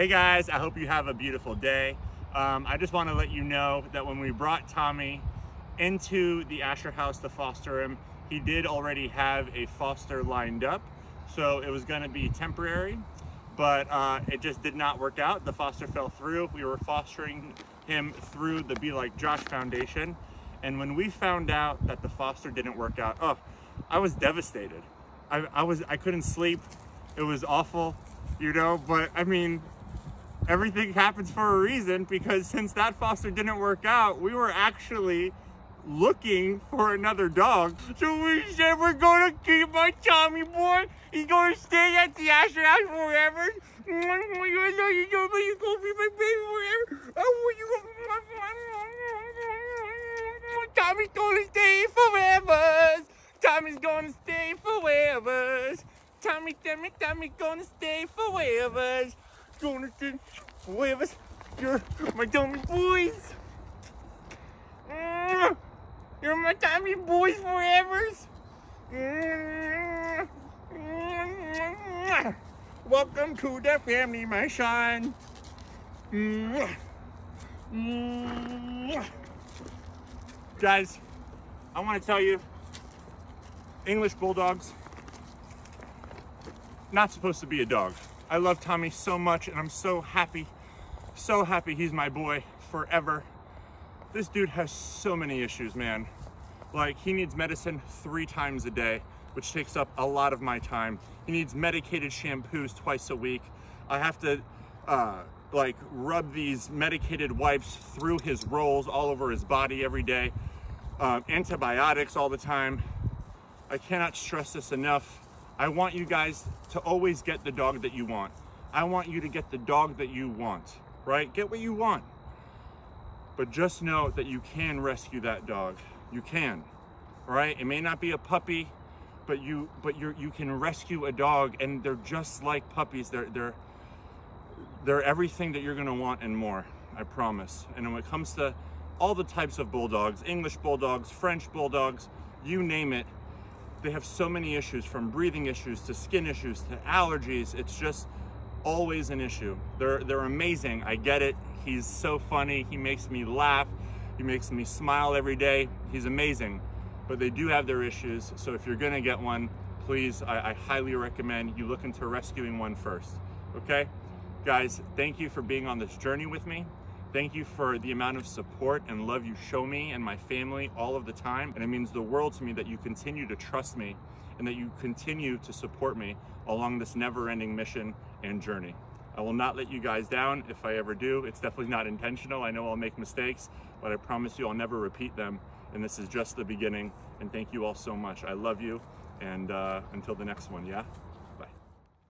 Hey guys, I hope you have a beautiful day. Um, I just want to let you know that when we brought Tommy into the Asher house to foster him, he did already have a foster lined up. So it was going to be temporary, but uh, it just did not work out. The foster fell through. We were fostering him through the Be Like Josh Foundation. And when we found out that the foster didn't work out, oh, I was devastated. I, I was, I couldn't sleep. It was awful, you know, but I mean, everything happens for a reason because since that foster didn't work out, we were actually looking for another dog. So we said we're gonna keep my Tommy boy. He's gonna stay at the House forever. Tommy's gonna stay forever. Tommy's gonna stay forever. Tommy, Tommy, Tommy's gonna stay forever. Stay forever. You're my Tommy boys. You're my Tommy boys forever. Welcome to the family, my son. Guys, I want to tell you, English Bulldogs, not supposed to be a dog. I love Tommy so much and I'm so happy, so happy he's my boy forever. This dude has so many issues, man. Like he needs medicine three times a day, which takes up a lot of my time. He needs medicated shampoos twice a week. I have to uh, like rub these medicated wipes through his rolls all over his body every day um, antibiotics all the time. I cannot stress this enough. I want you guys to always get the dog that you want. I want you to get the dog that you want, right? Get what you want. But just know that you can rescue that dog. You can, right? It may not be a puppy, but you but you you can rescue a dog and they're just like puppies. They're they're they're everything that you're gonna want and more, I promise. And when it comes to all the types of bulldogs, English bulldogs, French bulldogs, you name it. They have so many issues from breathing issues to skin issues to allergies. It's just always an issue. They're, they're amazing. I get it. He's so funny. He makes me laugh. He makes me smile every day. He's amazing. But they do have their issues. So if you're going to get one, please, I, I highly recommend you look into rescuing one first. Okay? Guys, thank you for being on this journey with me. Thank you for the amount of support and love you show me and my family all of the time. And it means the world to me that you continue to trust me and that you continue to support me along this never ending mission and journey. I will not let you guys down if I ever do. It's definitely not intentional. I know I'll make mistakes, but I promise you I'll never repeat them. And this is just the beginning. And thank you all so much. I love you. And uh, until the next one, yeah?